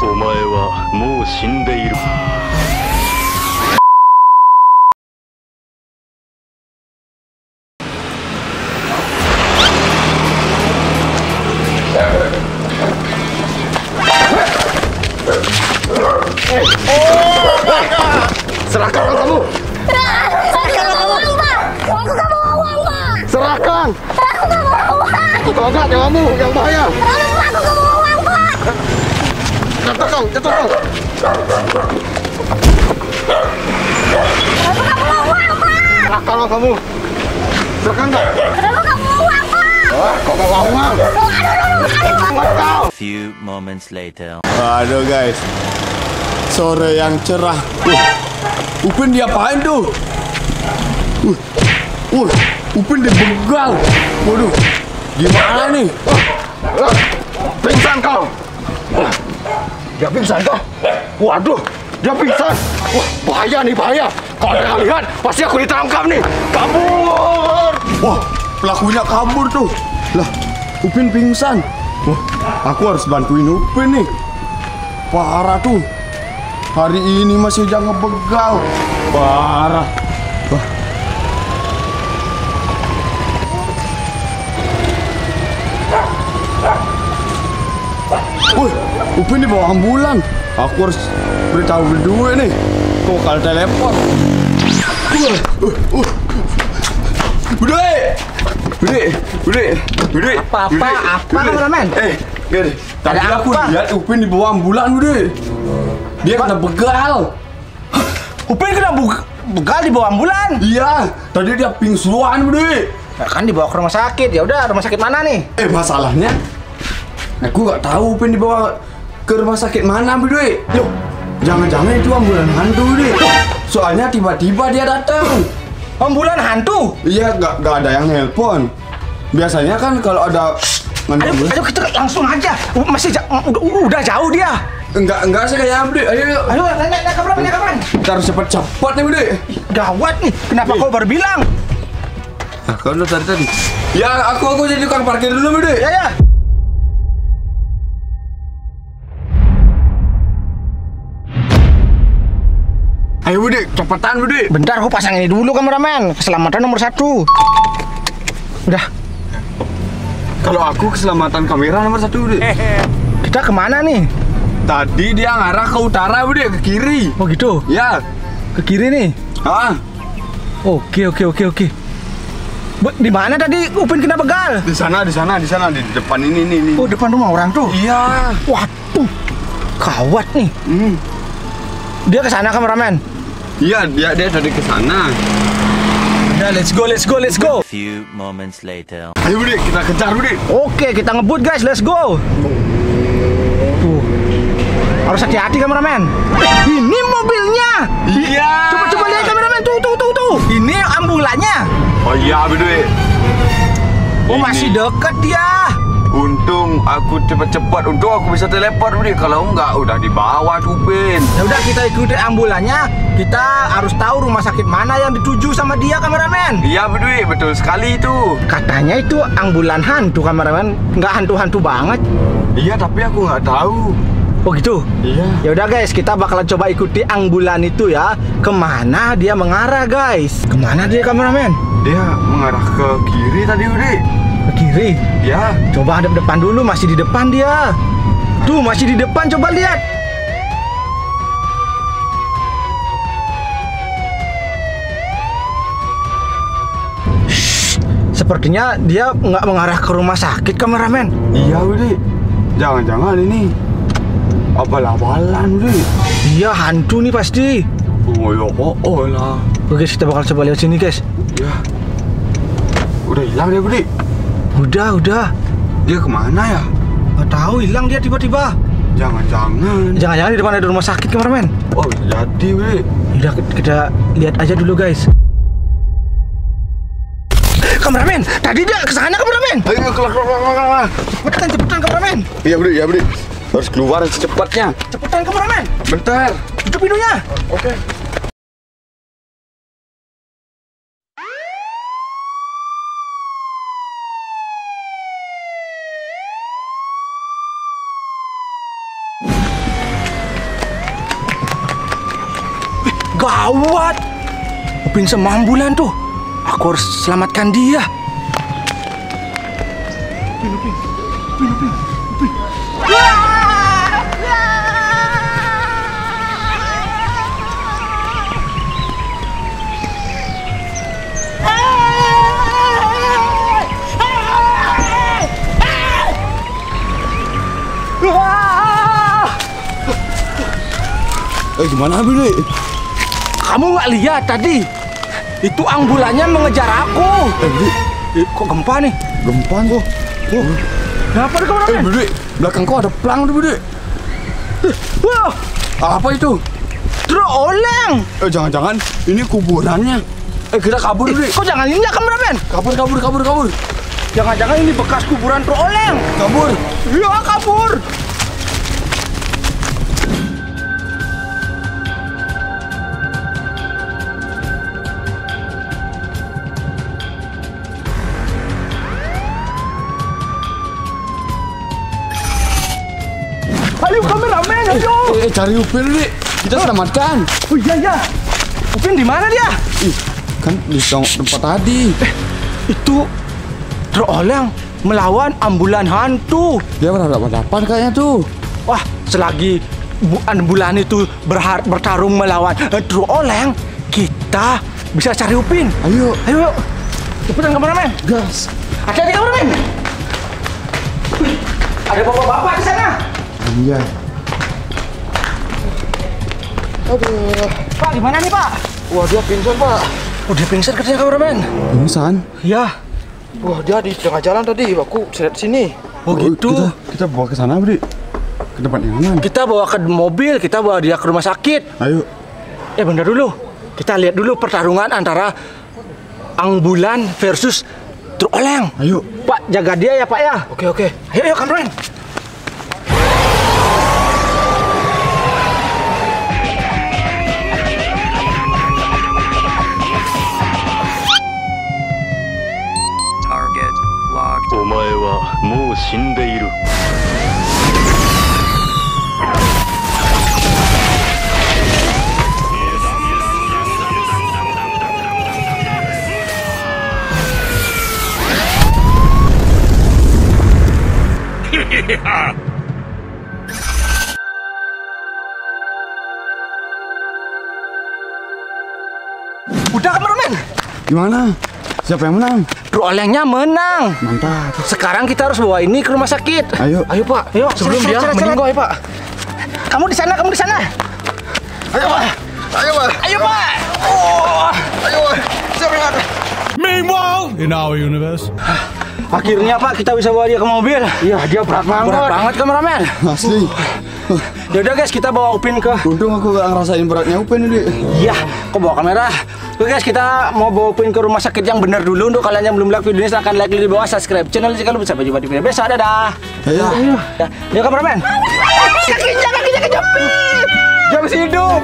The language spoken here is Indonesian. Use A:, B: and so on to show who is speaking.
A: お前はもう死んでいる
B: nyawamu yang bahaya.
C: Tolong, Pak. Aku mau uang, Pak.
B: Jatuh kau, jatuh kau.
C: Aku nggak mau uang, Pak.
B: Kamu. Kau.
C: Aku nggak mau uang, Pak.
B: Wah, kau bawa uang.
C: Aduh, aduh, aduh, aduh, Pak.
B: Buat kau.
D: few moments later.
E: Aduh guys Sore yang cerah uh, Upin diapain tuh? Uh, uh, Upin dibegal Waduh Gimana nih?
B: Ah, Pingsan kau. Dia pingsan kau. Waduh, dia pingsan. Wah, bahaya nih, bahaya. Kalau dia lihat, pasti aku ditangkap nih. Kabur.
E: Wah pelakunya kabur tuh Lah Upin pingsan Wah aku harus bantuin Upin nih Parah tuh Hari ini masih jangan begal Parah Wah. Upin dibawa ambulan. Aku harus beritahu berdua nih. Kok kalau telepon. Wah, uh, uh. Bude! Bude! Bude! Bude!
F: Apa, apa,
E: Bude,
F: apa,
E: Bude.
F: kameramen?
E: Eh, gini. Tadi
F: Ada
E: aku
F: apa?
E: lihat Upin dibawa ambulan, Bude. Dia kena begal.
F: Upin kena begal di bawah ambulan.
E: Iya, tadi dia pingsuan, Bude.
F: Nah, kan dibawa ke rumah sakit. Ya udah, rumah sakit mana nih?
E: Eh, masalahnya aku nggak tahu Upin dibawa ke rumah sakit mana, Bude. Yuk, jangan-jangan itu ambulan hantu, Bude. Soalnya tiba-tiba dia datang.
F: Ambulan hantu.
E: Iya, nggak nggak ada yang nelpon. Biasanya kan kalau ada
F: Ayo, ayo kita langsung aja. Masih ja- udah, udah jauh dia.
E: Enggak, enggak sih kayak Bude. Ayo, yuk.
F: Ayo, naik, naik, kapan, naik kapan?
E: Kita harus cepet-cepet nih, Bude.
F: Gawat nih. Kenapa
E: Ih.
F: kau baru bilang?
E: Nah, kau udah tadi tadi. Ya, aku aku jadi tukang parkir dulu, Bude.
F: Ya, ya.
E: Bude, cepetan, Bude.
F: Bentar, aku pasang ini dulu kameramen. Keselamatan nomor satu. Udah,
E: Kalau aku keselamatan kamera nomor satu, Bude.
F: kita ke mana nih?
E: Tadi dia ngarah ke utara, Bude, ke kiri.
F: Oh gitu,
E: Ya.
F: ke kiri nih.
E: Ah,
F: Oke, oke, oke, oke. Di mana tadi Upin kena begal?
E: di sana, di sana, di sana, di depan ini, ini, ini.
F: Oh, depan rumah orang tuh.
E: Iya.
F: Waduh, kawat nih.
E: Hmm.
F: Dia ke sana kameramen.
E: Iya, dia dia tadi ke sana.
F: Udah, let's go, let's go, let's go.
D: Few moments later.
E: Ayo, Bude, kita kejar, Bude.
F: Oke, kita ngebut guys, let's go. Tuh. Harus hati-hati kameramen. Ini mobilnya.
E: Iya.
F: Coba coba lihat kameramen tuh tuh tuh tuh. Ini ambulannya.
A: Oh iya Bude
F: Oh
A: Ini.
F: masih deket dia.
A: Untung aku cepat-cepat Untung aku bisa teleport Bude Kalau enggak udah dibawa tuh Upin
F: Ya udah kita ikuti ambulannya. Kita harus tahu rumah sakit mana yang dituju sama dia kameramen.
A: Iya Bude betul sekali itu
F: Katanya itu ambulan hantu kameramen. Nggak hantu-hantu banget.
A: Iya tapi aku nggak tahu
F: Oh gitu.
A: Iya
F: Ya udah guys, kita bakalan coba ikuti ambulan itu ya. Ke mana dia mengarah guys? Ke mana dia kameramen?
A: Dia mengarah ke kiri tadi Bude
F: Kiri.
A: Ya
F: Coba hadap depan dulu, masih di depan dia. Tuh, masih di depan, coba lihat. Shh, Sepertinya dia nggak mengarah ke rumah sakit, kameramen.
E: Iya, Bude. Jangan-jangan ini abal-abalan, Bude.
F: Dia hantu nih pasti.
E: Oh, ya, oh, oh lah.
F: Oke, guys, kita bakal coba lihat sini, guys.
E: Ya. Udah hilang dia, Bude.
F: Udah, udah.
E: Dia ke mana ya?
F: Nggak tahu, hilang dia tiba-tiba.
E: Jangan-jangan.
F: Jangan-jangan di depan ada rumah sakit, kameramen.
E: Oh, jadi, Bude.
F: Udah, kita lihat aja dulu, guys. Kameramen, tadi dia ke sana, kameramen.
E: Ayo, keluar, keluar, keluar.
F: Cepetan, cepetan, kameramen.
E: Iya, Bude, ya, Bude. Harus keluar secepatnya.
F: Cepetan, kameramen.
E: Bentar.
F: Tutup pintunya.
E: Oke.
F: Gawat. Upin sama ambulan tuh. Aku harus selamatkan dia. Wah!
E: Eh gimana Budi?
F: Kamu nggak lihat tadi? Itu ambulannya mengejar aku.
E: Eh Budi,
F: Eh, kok gempa nih?
E: gempa tuh. Oh.
F: Kenapa nih
E: Eh
F: kameramen?
E: Budi, belakang kau ada pelang tuh Budi.
F: Wah,
E: Apa itu?
F: truk oleng.
E: Eh jangan-jangan ini kuburannya. Eh kita kabur Budi.
F: Kok jangan ini ya kameramen?
E: Kabur, kabur, kabur, kabur.
F: Jangan-jangan ini bekas kuburan truk oleng.
E: Kabur.
F: Iya, kabur. Ayo kameramen, ayo.
E: Eh, eh cari Upin Budi. Kita selamatkan.
F: Oh iya iya. Upin di mana dia?
E: Ih, kan di tempat tadi.
F: Itu truk oleng melawan ambulan hantu.
E: Dia berhadapan-hadapan kayaknya tuh.
F: Wah, selagi bu- ambulan itu berhar- bertarung melawan eh, truk oleng, kita bisa cari Upin.
E: Ayo,
F: Ayo, yuk. Cepetan kameramen.
E: gas.
F: Hati-hati kameramen. Ada bapak-bapak di sana.
E: Iya.
F: Pak, gimana nih, Pak?
B: Wah dia pingsan pak.
F: Oh, dia pingsan katanya kameramen.
E: Pingsan.
F: Ya.
B: Wah dia di tengah jalan tadi. Aku seret sini.
F: Oh, gitu.
E: Kita, kita bawa ke sana Budi. Ke tempat yang aman.
F: Kita bawa ke mobil, kita bawa dia ke rumah sakit.
E: Ayo.
F: Eh bentar dulu. Kita lihat dulu pertarungan antara ambulan versus truk oleng.
E: Ayo.
F: Pak, jaga dia ya Pak ya.
B: Oke oke.
F: Ayo, ayo kameramen. Udah kameramen.
E: Gimana? Siapa yang menang?
F: Truk olengnya menang.
E: Mantap.
F: Sekarang kita harus bawa ini ke rumah sakit.
E: Ayo.
B: Ayo pak.
F: Ayo,
B: Sebelum dia meninggal ya pak.
F: Kamu di sana, kamu di sana.
B: Ayo pak. Ayo pak.
F: Ayo Pak.
B: Ayo pak. Siapa yang ada?
G: Meanwhile, in our universe.
F: Akhirnya Pak kita bisa bawa dia ke mobil.
B: Iya dia berat banget.
F: Berat banget kameramen.
E: Asli.
F: Ya udah guys, kita bawa Upin ke
E: Untung aku gak ngerasain beratnya Upin ini.
F: Iya, kok bawa kamera? Oke guys, kita mau bawa Upin ke rumah sakit yang benar dulu. Untuk kalian yang belum like video ini, silahkan like di bawah, subscribe channel jika lu sampai jumpa di video besok. Dadah.
E: Ayo.
F: Ya, ya kameramen. Kaki, kaki, kaki, kaki, Jangan hidup.